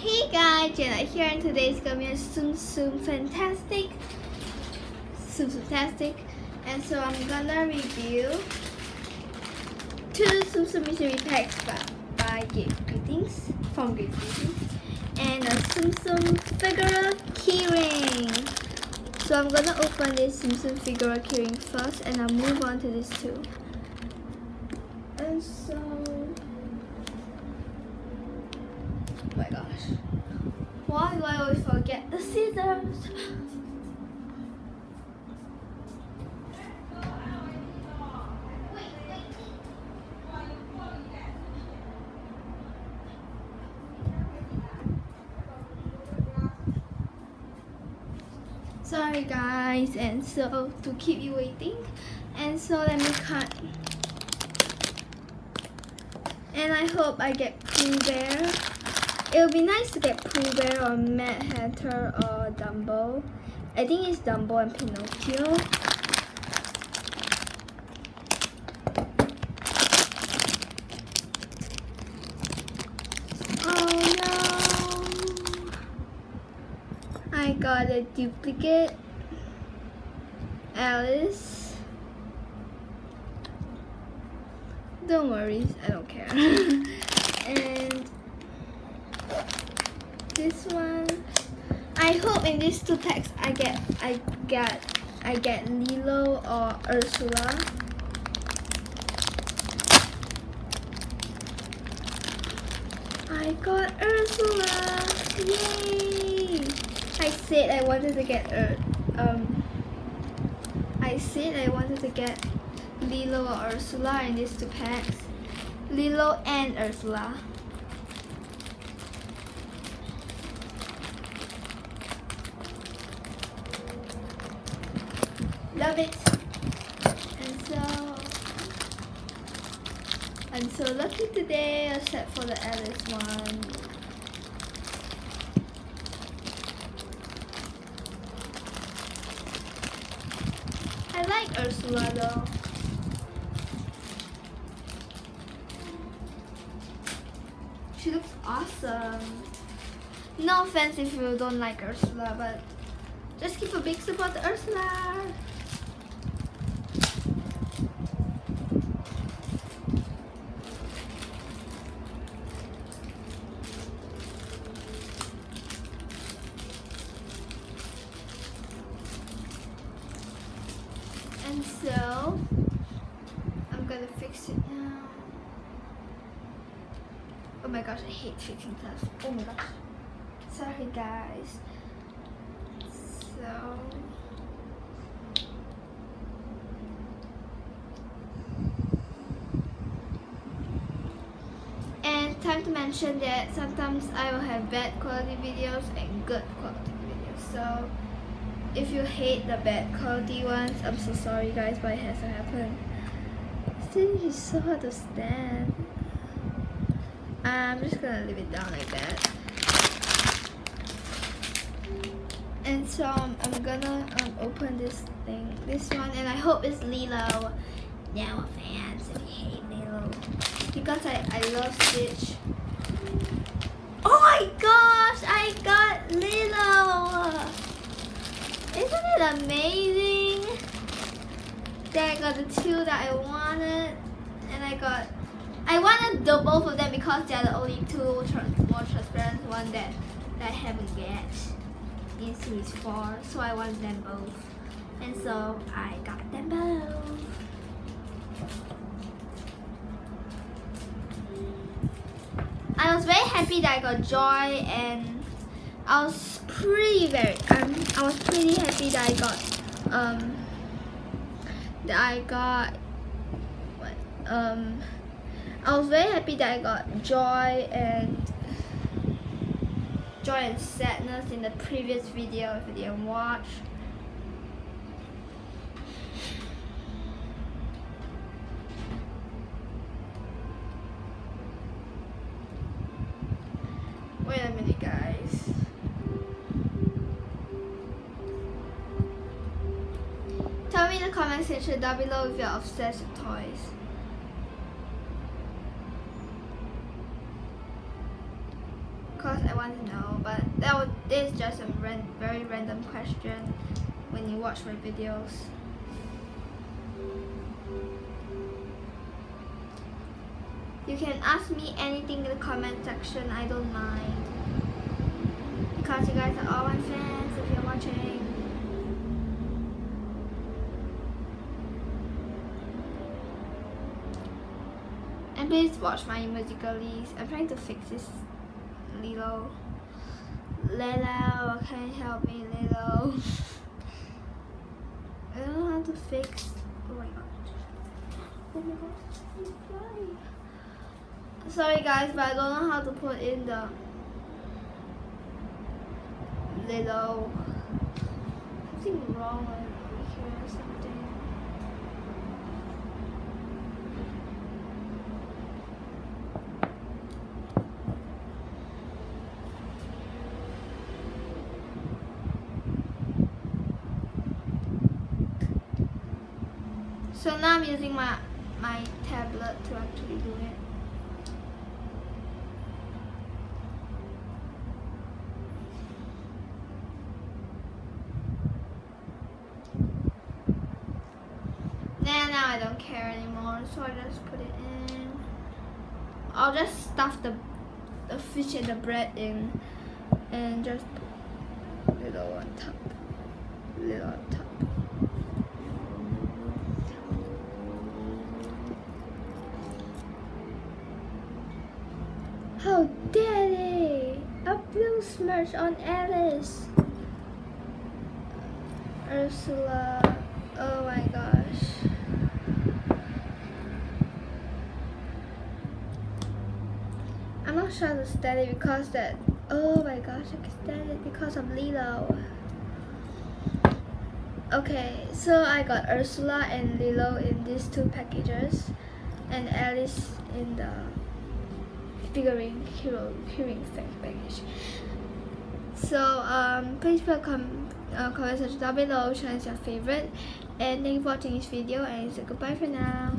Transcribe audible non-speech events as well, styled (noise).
Hey guys, Jenna here and today is gonna be a Tsum Tsum Fantastic Tsum Fantastic and so I'm gonna review two Tsum Tsum mystery packs by, by Greetings from Greetings and a Tsum Tsum Figural keyring. So I'm gonna open this Tsum Tsum Figural keyring first and I'll move on to this too. And so Oh my gosh. Why do I always forget the scissors? Sorry guys, and so to keep you waiting, and so let me cut. And I hope I get Pooh Bear. It would be nice to get Pooh Bear or Mad Hatter or Dumbo. I think it's Dumbo and Pinocchio. Oh no! I got a duplicate Alice. Don't worry, I don't care. (laughs) and this one. I hope in these two packs I get I get I get Lilo or Ursula. I got Ursula. Yay! I said I wanted to get Ur um I said I wanted to get Lilo or Ursula in these two packs. Lilo and Ursula love it. And so I'm so lucky today except for the Alice one. I like Ursula though. She looks awesome. No offense if you don't like Ursula but just give a big support to Ursula And so, I'm gonna fix it now. Oh my gosh, I hate fixing stuff. Oh my gosh. Sorry guys. So, and time to mention that sometimes I will have bad quality videos and good quality videos. So, if you hate the bad quality ones, I'm so sorry guys, but it has to happen. This is so hard to stand. I'm just gonna leave it down like that. And so um, I'm gonna um, open this thing, this one, and I hope it's Lilo. Now fans, if you hate Lilo. Because I, I love Stitch. Oh my gosh, I got Lilo! Isn't it amazing that I got the two that I wanted and I got I wanted the both of them because they are the only two more transparent one that, that I haven't get in series 4 so I want them both. And so I got them both. I was very happy that I got Joy and I was pretty very um I was pretty happy that I got um that I got um I was very happy that I got joy and joy and sadness in the previous video if you didn't watch Wait a minute guys Tell me in the comment section down below if you're obsessed with toys. Because I want to know. But that was, this is just a ran, very random question when you watch my videos. You can ask me anything in the comment section, I don't mind. Because you guys are all my fans if you're watching. And please watch my Musical.ly. I'm trying to fix this Lilo. Lilo, can you help me, Lilo? I don't know how to fix. Oh my god. Oh my god, it's flying. Sorry guys, but I don't know how to put in the little something wrong over here or something. So now I'm using my my tablet to actually do it. Now, now I don't care anymore, so I just put it in. I'll just stuff the, the fish and the bread in and just put little on top. Little on top. How dare! A blue smirch on Alice! Ursula. Oh my gosh. I'm not sure to it because that. Oh my gosh, I can stand it because of Lilo. Okay, so I got Ursula and Lilo in these two packages, and Alice in the figurine hero hearing package. So um, please a com uh, comment section down below which one is your favorite, and thank you for watching this video, and say goodbye for now.